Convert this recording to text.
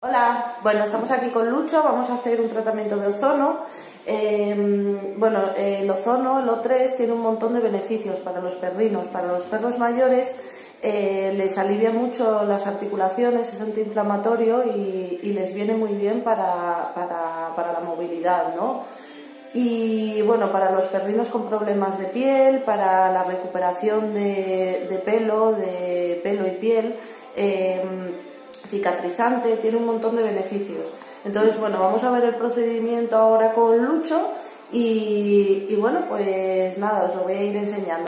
Hola, bueno, estamos aquí con Lucho, vamos a hacer un tratamiento de ozono. Em, bueno, el ozono, el O3, tiene un montón de beneficios para los perrinos. Para los perros mayores eh, les alivia mucho las articulaciones, es antiinflamatorio y, les viene muy bien para, la movilidad, ¿no? Y bueno, para los perrinos con problemas de piel, para la recuperación de, pelo, de pelo y piel, em, cicatrizante, tiene un montón de beneficios. Entonces, bueno, vamos a ver el procedimiento ahora con Lucho y, bueno, pues nada, os lo voy a ir enseñando.